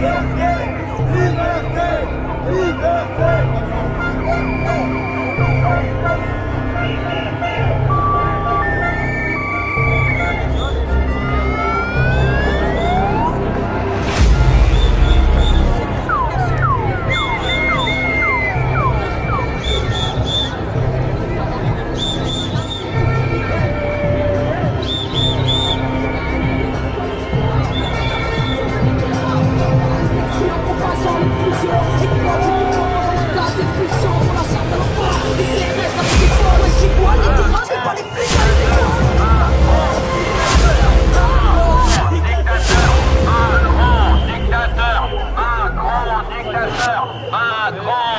Liberté! Liberté! Macron